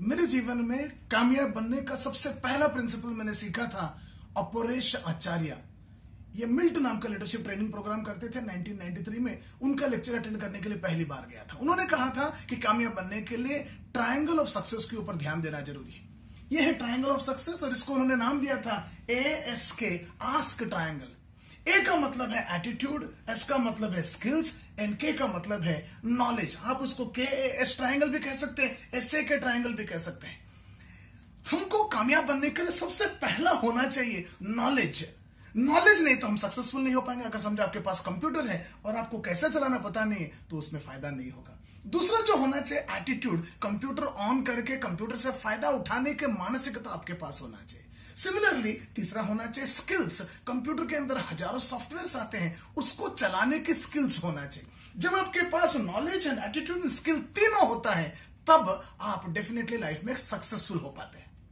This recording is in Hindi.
मेरे जीवन में कामयाब बनने का सबसे पहला प्रिंसिपल मैंने सीखा था, अपरेश आचार्य। ये मिल्ट नाम का लीडरशिप ट्रेनिंग प्रोग्राम करते थे 1993 में। उनका लेक्चर अटेंड करने के लिए पहली बार गया था। उन्होंने कहा था कि कामयाब बनने के लिए ट्रायंगल ऑफ़ सक्सेस के ऊपर ध्यान देना ज़रूरी है। यह है ट्रायंगल ऑफ़ सक्सेस और इसको उन्होंने नाम दिया था A S K ask triangle A का मतलब है एटीट्यूड एस का मतलब है स्किल्स एंड के का मतलब है नॉलेज आप उसको के एस ट्राइंगल भी कह सकते हैं एस ए के ट्राइंगल भी कह सकते हैं. हमको कामयाब बनने के लिए सबसे पहला होना चाहिए नॉलेज नॉलेज नहीं तो हम सक्सेसफुल नहीं हो पाएँगे अगर समझे आपके पास कंप्यूटर है और आपको कैसे चलाना पता नहीं है तो उसमें फ़ायदा नहीं होगा. दूसरा जो होना चाहिए एटीट्यूड कंप्यूटर ऑन करके कंप्यूटर से फ़ायदा उठाने के मानसिकता आपके पास होना चाहिए. सिमिलरली तीसरा होना चाहिए स्किल्स कंप्यूटर के अंदर हज़ारों सॉफ्टवेयर आते हैं, उसको चलाने की स्किल्स होना चाहिए। जब आपके पास नॉलेज एंड एटीट्यूड स्किल तीनों होता है, तब आप डेफिनेटली लाइफ में सक्सेसफुल हो पाते हैं।